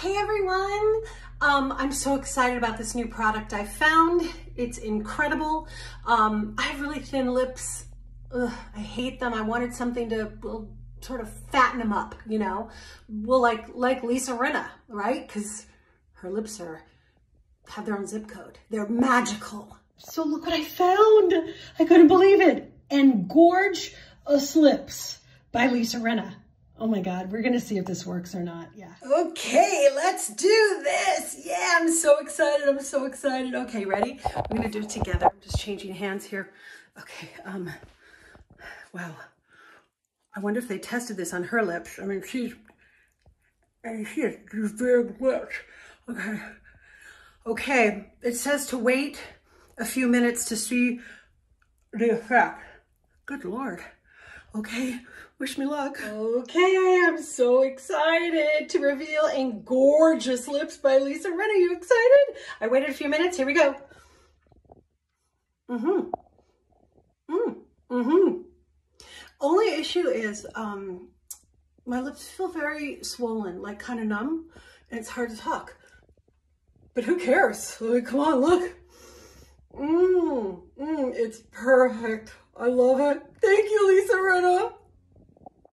Hey everyone! Um, I'm so excited about this new product I found. It's incredible. Um, I have really thin lips. Ugh, I hate them. I wanted something to well, sort of fatten them up, you know? Well, like, like Lisa Rinna, right? Because her lips are, have their own zip code. They're magical. So look what I found. I couldn't believe it. Engorge Us Lips by Lisa Rinna. Oh my God, we're gonna see if this works or not, yeah. Okay, let's do this. Yeah, I'm so excited, I'm so excited. Okay, ready? We're gonna do it together. I'm just changing hands here. Okay, um, wow. I wonder if they tested this on her lips. I mean, she's, and she has big lips. Okay. Okay, it says to wait a few minutes to see the effect. Good Lord. Okay, wish me luck. Okay, I'm so excited to reveal Engorgeous Lips by Lisa Rinna. Are you excited? I waited a few minutes. Here we go. Mm-hmm. Mm, mm-hmm. Only issue is um, my lips feel very swollen, like kind of numb, and it's hard to talk. But who cares? Like, come on, look. Mmm, it's perfect. I love it. Thank you, Lisa Rinna.